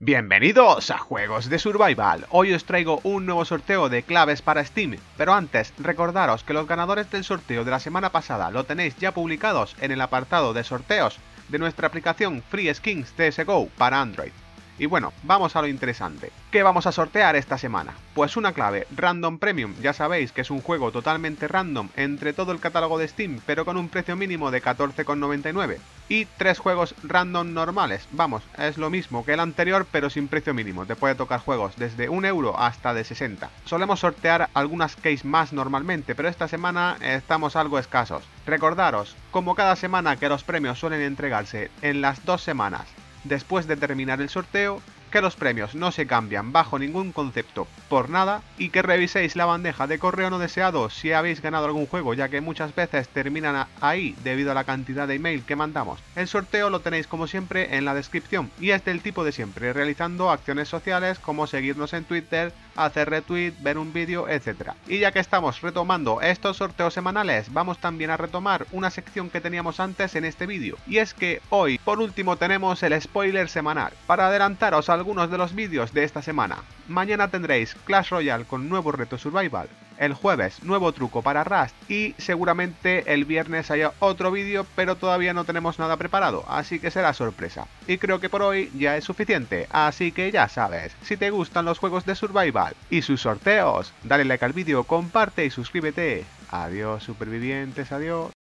Bienvenidos a Juegos de Survival. Hoy os traigo un nuevo sorteo de claves para Steam, pero antes recordaros que los ganadores del sorteo de la semana pasada lo tenéis ya publicados en el apartado de sorteos de nuestra aplicación Free Skins CSGO para Android. Y bueno, vamos a lo interesante. ¿Qué vamos a sortear esta semana? Pues una clave Random Premium, ya sabéis que es un juego totalmente random entre todo el catálogo de Steam, pero con un precio mínimo de 14,99. Y tres juegos random normales, vamos, es lo mismo que el anterior pero sin precio mínimo, te puede tocar juegos desde 1 euro hasta de 60. Solemos sortear algunas case más normalmente, pero esta semana estamos algo escasos. Recordaros, como cada semana que los premios suelen entregarse en las dos semanas después de terminar el sorteo, que los premios no se cambian bajo ningún concepto por nada y que reviséis la bandeja de correo no deseado si habéis ganado algún juego ya que muchas veces terminan ahí debido a la cantidad de email que mandamos. El sorteo lo tenéis como siempre en la descripción y es del tipo de siempre, realizando acciones sociales como seguirnos en Twitter, hacer retweet, ver un vídeo, etc. Y ya que estamos retomando estos sorteos semanales, vamos también a retomar una sección que teníamos antes en este vídeo y es que hoy por último tenemos el spoiler semanal. Para adelantaros a algunos de los vídeos de esta semana. Mañana tendréis Clash Royale con nuevo reto Survival, el jueves nuevo truco para Rust y seguramente el viernes haya otro vídeo pero todavía no tenemos nada preparado, así que será sorpresa. Y creo que por hoy ya es suficiente, así que ya sabes, si te gustan los juegos de Survival y sus sorteos, dale like al vídeo, comparte y suscríbete. Adiós supervivientes, adiós.